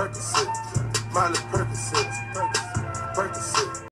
Percocet, Miley Percocet, Percocet.